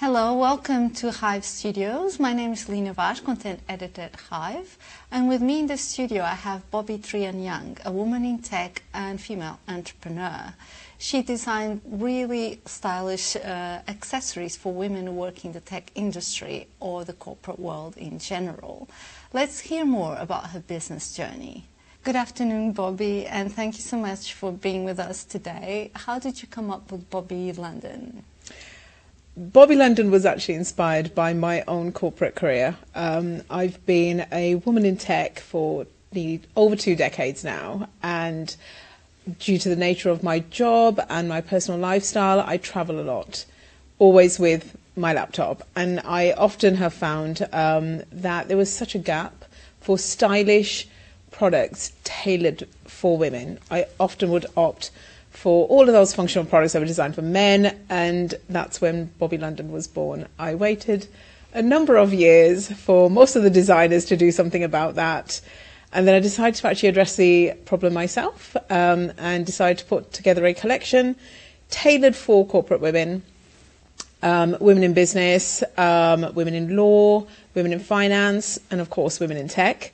Hello, welcome to Hyve Studios. My name is Lina Vaz, content editor at Hyve. And with me in the studio, I have Bobbi Trehan-Young, a woman in tech and female entrepreneur. She designed really stylish uh, accessories for women who work in the tech industry or the corporate world in general. Let's hear more about her business journey. Good afternoon, Bobbi, and thank you so much for being with us today. How did you come up with Bobbi London? Bobbi London was actually inspired by my own corporate career. Um, I've been a woman in tech for over two decades now, and due to the nature of my job and my personal lifestyle, I travel a lot, always with my laptop. And I often have found um, that there was such a gap for stylish products tailored for women. I often would opt for all of those functional products that were designed for men, and that's when Bobbi London was born. I waited a number of years for most of the designers to do something about that. And then I decided to actually address the problem myself um, and decided to put together a collection tailored for corporate women, um, women in business, um, women in law, women in finance, and of course, women in tech,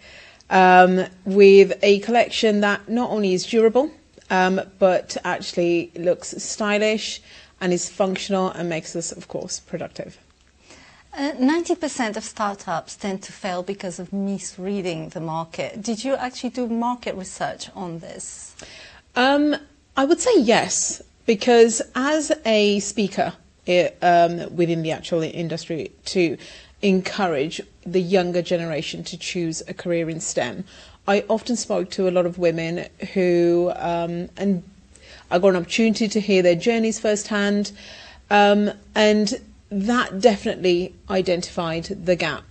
um, with a collection that not only is durable, um, but actually looks stylish and is functional and makes us, of course, productive. Uh, 90% of startups tend to fail because of misreading the market. Did you actually do market research on this? Um, I would say yes, because as a speaker it, um, within the actual industry to encourage the younger generation to choose a career in STEM, I often spoke to a lot of women who, um, and I got an opportunity to hear their journeys firsthand. Um, and that definitely identified the gap.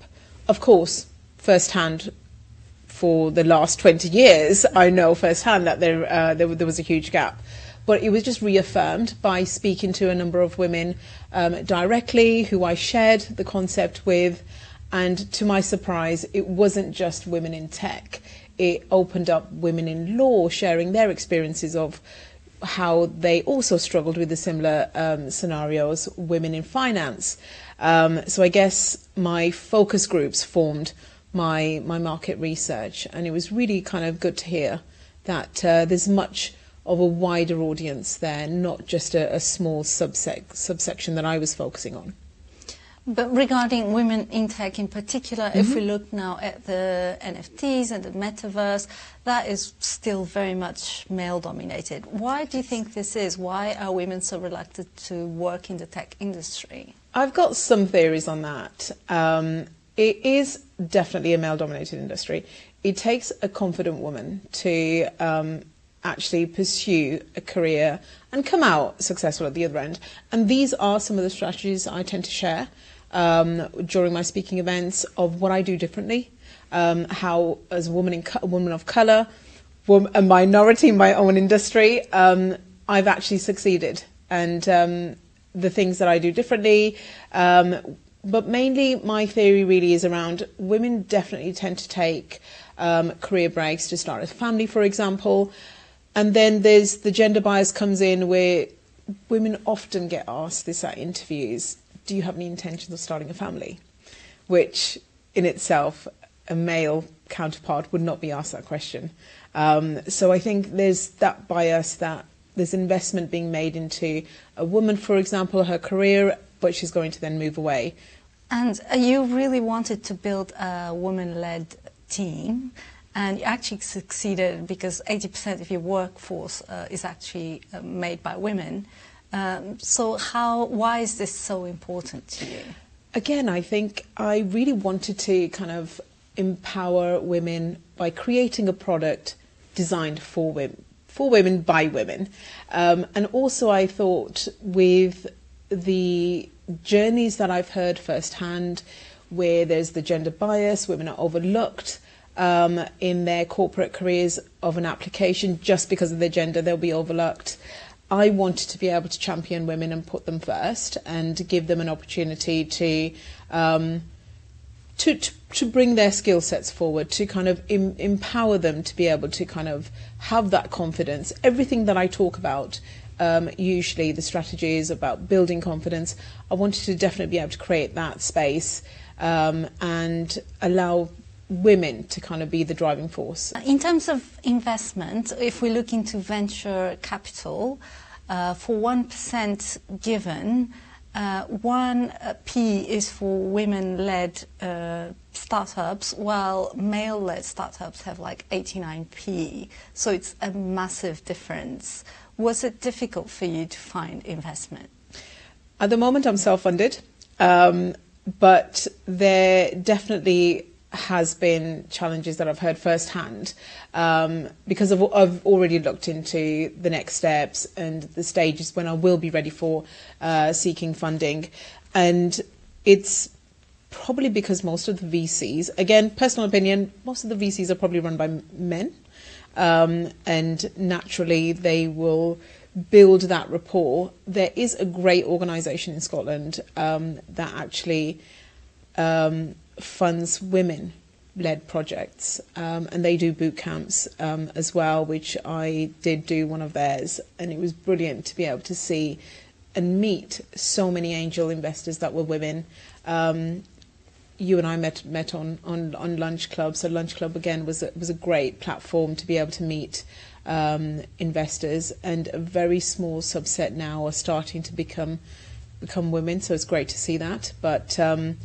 Of course, firsthand for the last 20 years, I know firsthand that there, uh, there, there, was a huge gap. But it was just reaffirmed by speaking to a number of women um, directly who I shared the concept with. And to my surprise, it wasn't just women in tech. It opened up women in law sharing their experiences of how they also struggled with the similar um, scenarios, women in finance. Um, so I guess my focus groups formed my my market research, and it was really kind of good to hear that uh, there's much of a wider audience there, not just a, a small subsec- subsection that I was focusing on. But regarding women in tech in particular, mm-hmm. if we look now at the NFTs and the metaverse, that is still very much male dominated. Why do you think this is? Why are women so reluctant to work in the tech industry? I've got some theories on that. Um, it is definitely a male dominated industry. It takes a confident woman to um, actually pursue a career and come out successful at the other end. And these are some of the strategies I tend to share um, during my speaking events of what I do differently, um, how as a woman, in woman of colour, a minority in my own industry, um, I've actually succeeded. And um, the things that I do differently, um, but mainly my theory really is around women definitely tend to take um, career breaks to start a family, for example. And then there's the gender bias comes in where women often get asked this at interviews do you have any intentions of starting a family? Which in itself, a male counterpart would not be asked that question. Um, so I think there's that bias that there's investment being made into a woman, for example, her career, but she's going to then move away. And uh, you really wanted to build a woman-led team, and you actually succeeded because 80% of your workforce uh, is actually uh, made by women. Um, so how, why is this so important to you? Again, I think I really wanted to kind of empower women by creating a product designed for women, for women by women. Um, and also I thought with the journeys that I've heard firsthand, where there's the gender bias, women are overlooked, um, in their corporate careers of an application just because of their gender, they'll be overlooked. I wanted to be able to champion women and put them first and give them an opportunity to um, to, to, to bring their skill sets forward, to kind of em- empower them to be able to kind of have that confidence. Everything that I talk about Um, usually, the strategy is about building confidence. I wanted to definitely be able to create that space um, and allow women to kind of be the driving force. In terms of investment, if we look into venture capital, uh, for 1% given, uh, one uh, P is for women-led uh, startups, while male-led startups have like 89p. So it's a massive difference. Was it difficult for you to find investment? At the moment, I'm self-funded, um, but there definitely has been challenges that I've heard firsthand um, because I've, I've, already looked into the next steps and the stages when I will be ready for uh, seeking funding. And it's probably because most of the VCs, again, personal opinion, most of the VCs are probably run by men. Um, and naturally, they will build that rapport. There is a great organisation in Scotland um, that actually um, funds women led projects um, and they do boot camps um, as well which I did do one of theirs and it was brilliant to be able to see and meet so many angel investors that were women. Um, you and I met met on, on, on Lunch Club so Lunch Club again was a, was a great platform to be able to meet um, investors and a very small subset now are starting to become become women so it's great to see that. But um,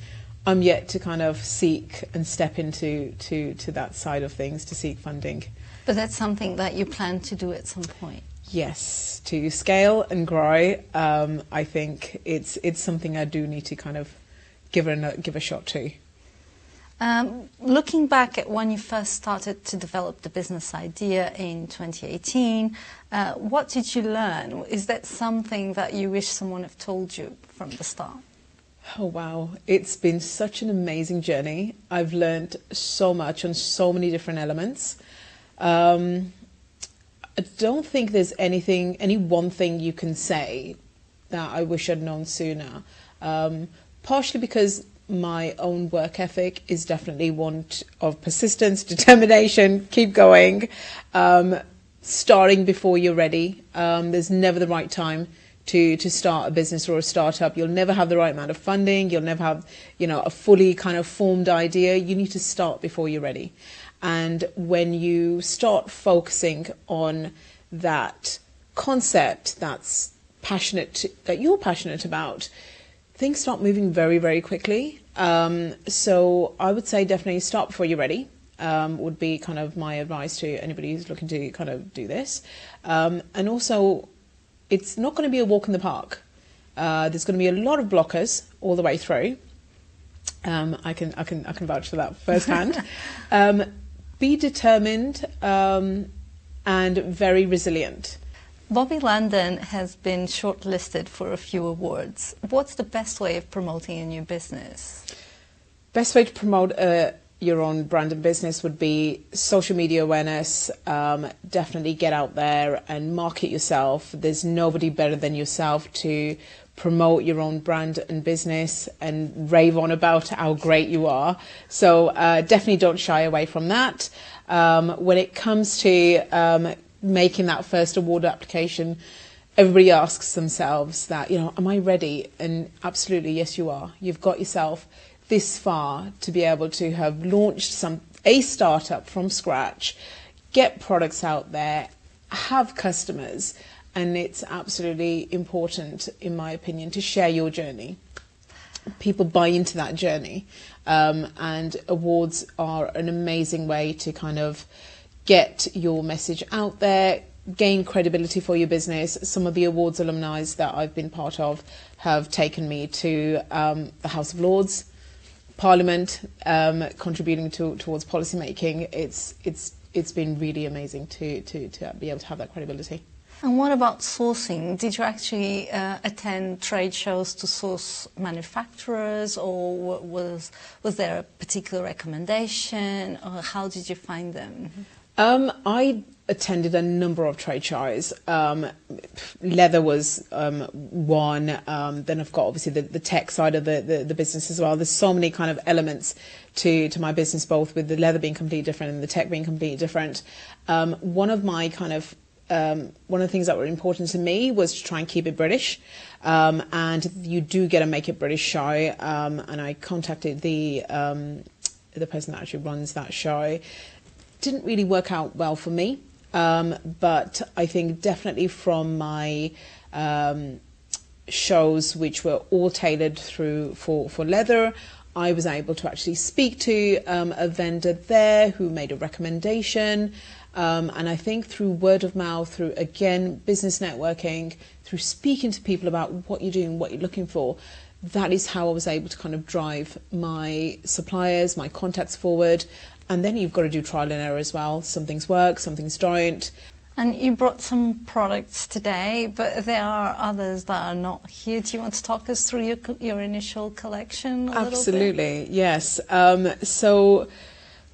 I'm yet to kind of seek and step into to, to that side of things to seek funding. But that's something that you plan to do at some point. Yes, to scale and grow, um, I think it's it's something I do need to kind of give a give a shot to. Um, looking back at when you first started to develop the business idea in 2018, uh, what did you learn? Is that something that you wish someone had told you from the start? Oh, wow. It's been such an amazing journey. I've learned so much on so many different elements. Um, I don't think there's anything, any one thing you can say that I wish I'd known sooner. Um, partially because my own work ethic is definitely one of persistence, determination, keep going, um, starting before you're ready. Um, there's never the right time to to start a business or a startup. You'll never have the right amount of funding. You'll never have you know a fully kind of formed idea. You need to start before you're ready. And when you start focusing on that concept that's passionate that you're passionate about, things start moving very very quickly. Um, so I would say definitely start before you're ready. Um, would be kind of my advice to anybody who's looking to kind of do this. Um, and also it's not going to be a walk in the park. Uh, there's going to be a lot of blockers all the way through. Um, I can I can I can vouch for that firsthand. um, be determined um, and very resilient. Bobbi London has been shortlisted for a few awards. What's the best way of promoting a new business? Best way to promote a your own brand and business would be social media awareness. Um, definitely get out there and market yourself. There's nobody better than yourself to promote your own brand and business and rave on about how great you are. So uh, definitely don't shy away from that. Um, when it comes to um, making that first award application, everybody asks themselves that, you know, am I ready? And absolutely, yes, you are. You've got yourself this far to be able to have launched some a startup from scratch, get products out there, have customers, and it's absolutely important, in my opinion, to share your journey. People buy into that journey, um, and awards are an amazing way to kind of get your message out there, gain credibility for your business. Some of the awards alumni that I've been part of have taken me to um, the House of Lords. Parliament um, contributing to, towards policy making, it's, it's, it's been really amazing to, to, to be able to have that credibility. And what about sourcing? Did you actually uh, attend trade shows to source manufacturers, or was was there a particular recommendation, or how did you find them? Um, I attended a number of trade shows. Um, leather was um, one. Um, then I've got obviously the, the tech side of the, the, the, business as well. There's so many kind of elements to, to my business, both with the leather being completely different and the tech being completely different. Um, one of my kind of um, one of the things that were important to me was to try and keep it British. Um, and you do get a Make It British show. Um, and I contacted the um, the person that actually runs that show. Didn't really work out well for me, um, but I think definitely from my um, shows, which were all tailored through for for leather. I was able to actually speak to um, a vendor there who made a recommendation. Um, and I think through word of mouth, through again business networking, through speaking to people about what you're doing, what you're looking for, that is how I was able to kind of drive my suppliers, my contacts forward. And then you've got to do trial and error as well. Some things work, some things don't. And you brought some products today, but there are others that are not here. Do you want to talk us through your, your initial collection? Absolutely, yes. Um, so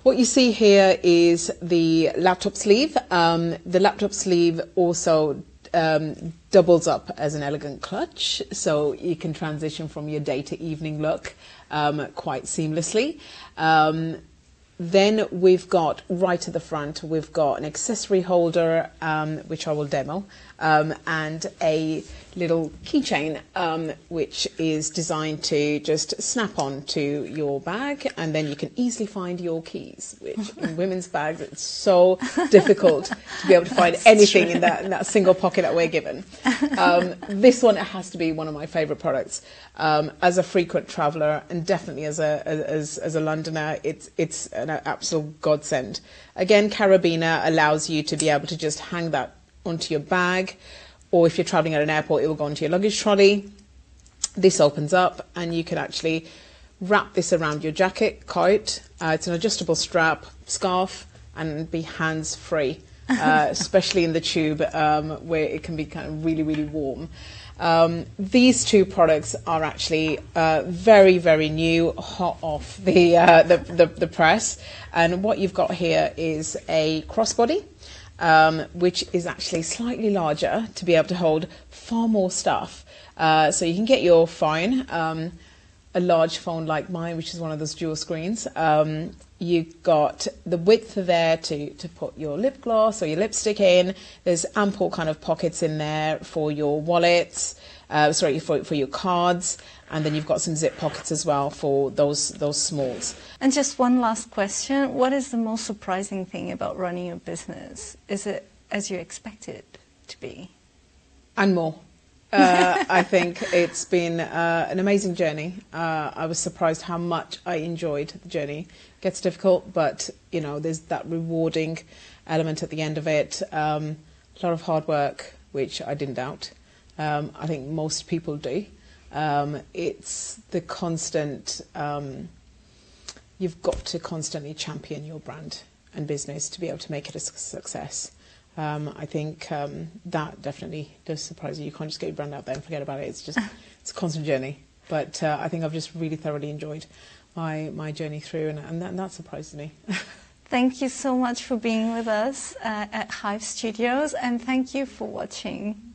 what you see here is the laptop sleeve. Um, the laptop sleeve also um, doubles up as an elegant clutch, so you can transition from your day to evening look um, quite seamlessly. Um, then we've got right at the front, we've got an accessory holder, um, which I will demo, um, and a little keychain, um, which is designed to just snap on to your bag, and then you can easily find your keys. Which in women's bags, it's so difficult to be able to find anything in that, in that single pocket that we're given. Um, this one has to be one of my favourite products. Um, as a frequent traveller, and definitely as a as, as a Londoner, it's it's an absolute godsend. Again, Carabiner allows you to be able to just hang that onto your bag, or if you're traveling at an airport, it will go onto your luggage trolley. This opens up, and you can actually wrap this around your jacket, coat. Uh, it's an adjustable strap, scarf, and be hands free, uh, especially in the tube um, where it can be kind of really, really warm. Um, these two products are actually uh, very, very new, hot off the, uh, the, the, the, press. And what you've got here is a crossbody um, which is actually slightly larger to be able to hold far more stuff. Uh, so you can get your phone, um, a large phone like mine, which is one of those dual screens. Um, you've got the width there to, to put your lip gloss or your lipstick in. There's ample kind of pockets in there for your wallets, uh, sorry, for, for your cards and then you've got some zip pockets as well for those those smalls. And just one last question: What is the most surprising thing about running a business? Is it as you expected it to be? And more. uh, I think it's been uh, an amazing journey. Uh, I was surprised how much I enjoyed the journey. It gets difficult, but you know, there's that rewarding element at the end of it. Um, a lot of hard work, which I didn't doubt. Um, I think most people do. Um, it's the constant, um, you've got to constantly champion your brand and business to be able to make it a success. Um, I think um, that definitely does surprise you. You can't just get your brand out there and forget about it. It's just it's a constant journey. But uh, I think I've just really thoroughly enjoyed my my journey through, and, and, that, and that surprised me. thank you so much for being with us uh, at Hyve Studios, and thank you for watching.